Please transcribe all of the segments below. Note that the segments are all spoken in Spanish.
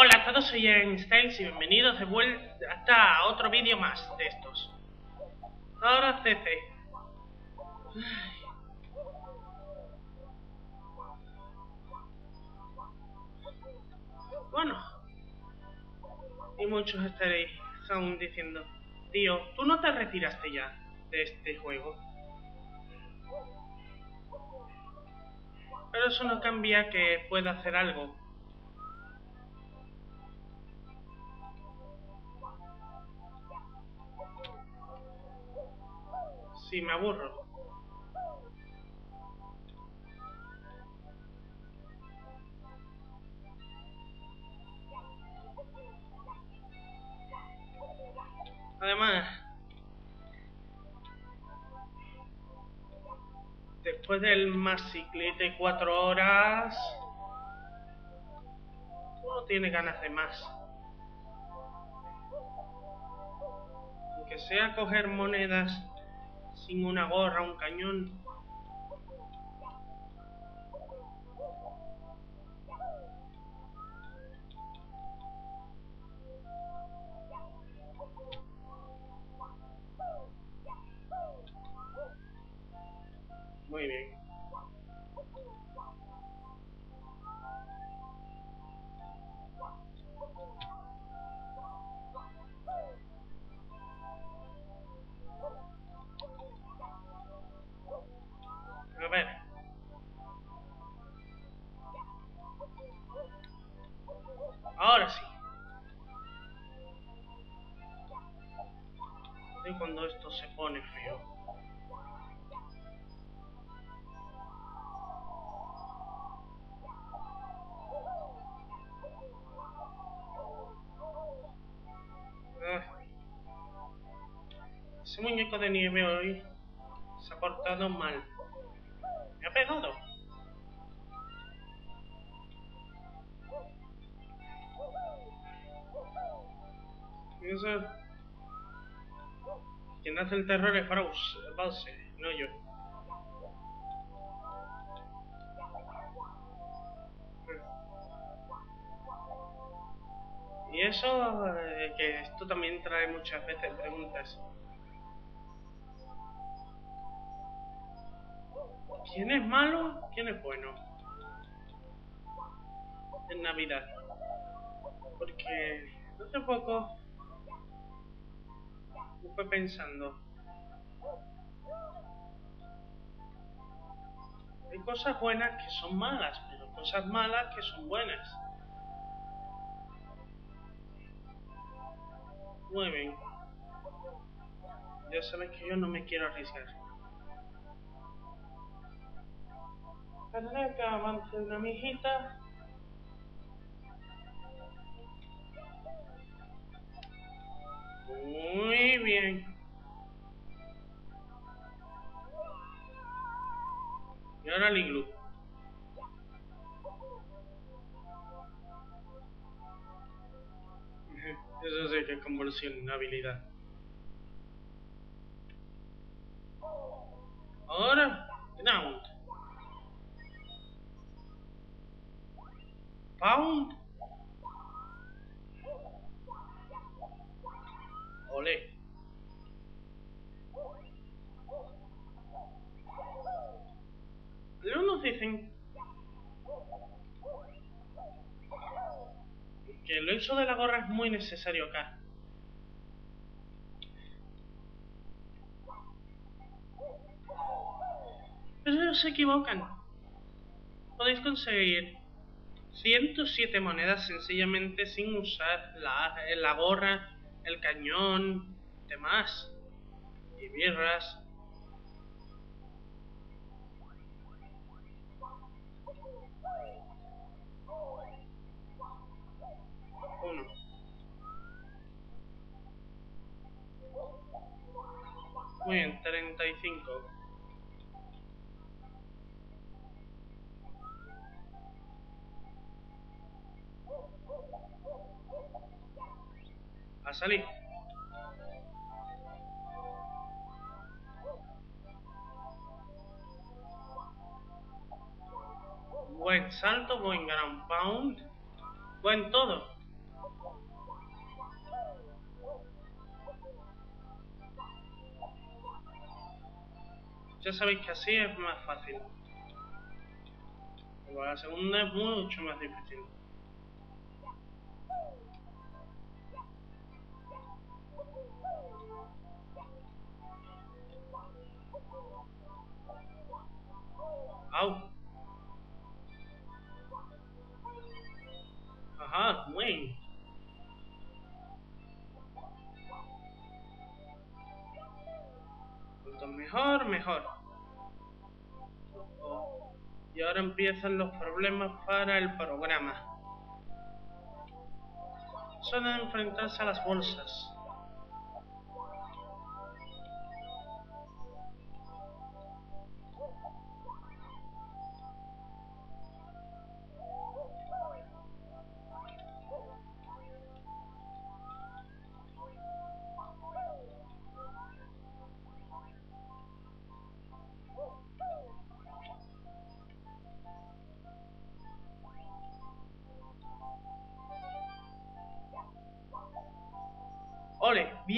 Hola a todos, soy Einstein y bienvenidos de vuelta a otro vídeo más de estos. Ahora CC. Bueno. Y muchos estaréis aún diciendo, tío, ¿tú no te retiraste ya de este juego? Pero eso no cambia que pueda hacer algo. Si me aburro. Además, después del más de cuatro horas, uno tiene ganas de más. Aunque sea coger monedas sin una gorra, un cañón. Ese muñeco de nieve hoy se ha portado mal. Me ha pegado. Eso. Quien hace el terror es Faust, Bowser, no yo. Y eso, eh, que esto también trae muchas veces preguntas. ¿Quién es malo? ¿Quién es bueno? En Navidad. Porque hace poco me fue pensando. Hay cosas buenas que son malas, pero cosas malas que son buenas. Muy bien. Ya sabes que yo no me quiero arriesgar. Esperaré que avance una mijita. Muy bien. Y ahora el iglú. Eso sí que es habilidad. Ahora, ground. Pound. Ole. Algunos dicen que el uso de la gorra es muy necesario acá. Pero se equivocan. Podéis conseguir 107 monedas sencillamente sin usar la, la gorra, el cañón, demás. Y birras. Uno. Muy bien, 35. a salir. Buen salto, buen ground pound, buen todo. Ya sabéis que así es más fácil. Pero la segunda es mucho más difícil. Empiezan los problemas para el programa. Son enfrentarse a las bolsas.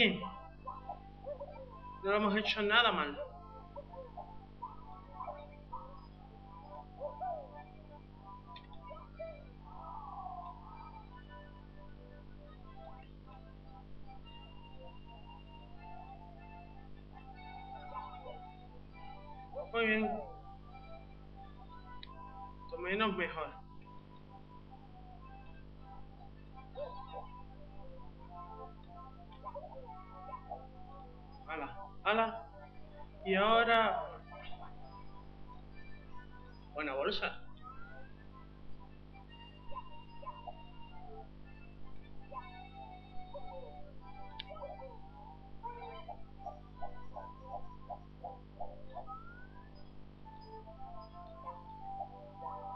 Bien. No hemos hecho nada mal. Muy bien. Menos mejor. Ala. Y ahora... Buena bolsa.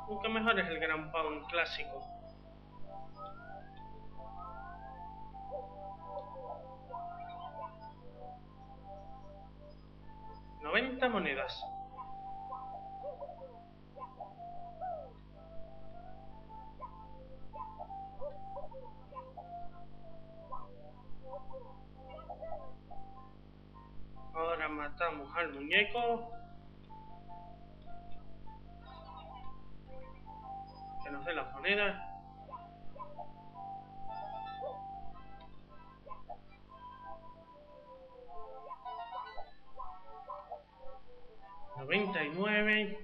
Nunca mejor es el Gran Pound clásico. Monedas. Ahora matamos al muñeco. Que nos dé las monedas. Noventa y nueve.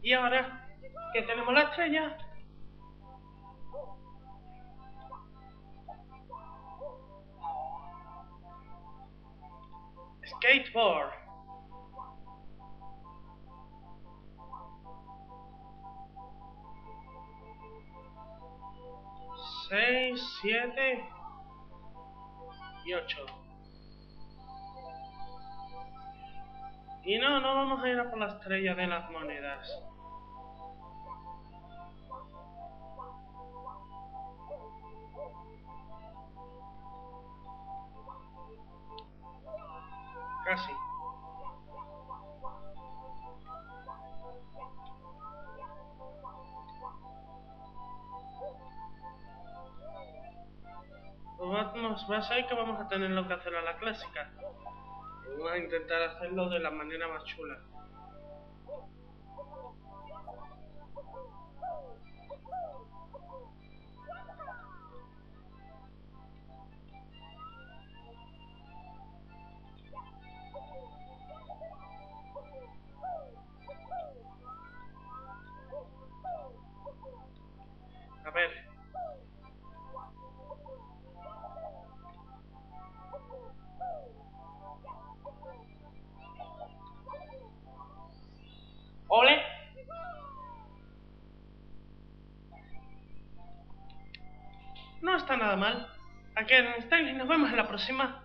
Y ahora que tenemos la estrella, skateboard. Seis, siete y ocho. Y no, no vamos a ir a por la estrella de las monedas. Casi. Vamos, va a ser que vamos a tener lo que hacer a la clásica. Vamos a intentar hacerlo de la manera más chula. Mal. ¿A qué estáis? Nos vemos en la próxima.